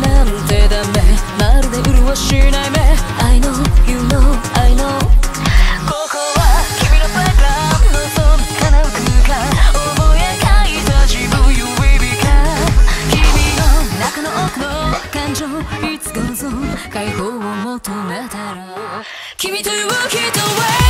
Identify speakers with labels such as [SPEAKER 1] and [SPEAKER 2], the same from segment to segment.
[SPEAKER 1] なんてダメ。まるで麗しない目。I know you know I know ここは君のンの覚えか。いた自分指君の中の奥の感情いつかのぞ解放を求めたら。君という人は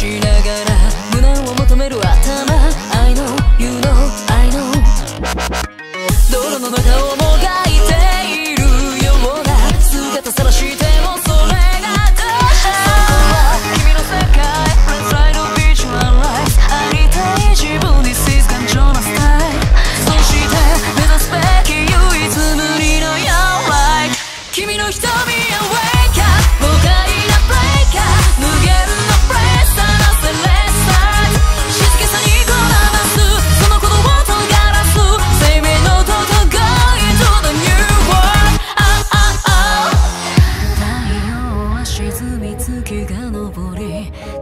[SPEAKER 1] しながら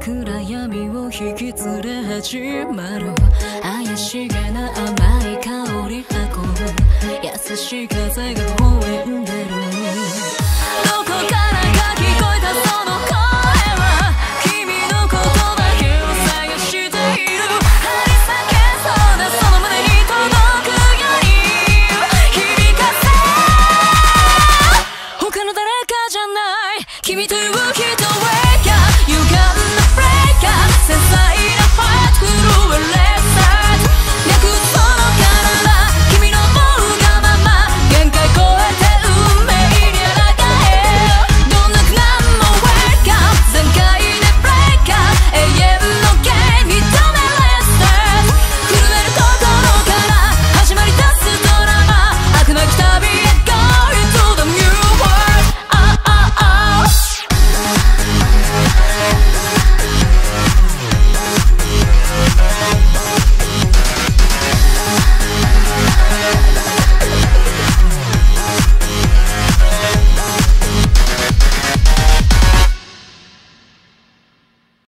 [SPEAKER 1] 暗闇を引き連れ始まる怪しげな甘い香り運ぶ優しい風が吠えんでる。どこからか聞こえたその声は君のことだけを探している。裂けそうなその胸に届くように響かせ他の誰かじゃない君という人へ outside